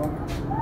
Então,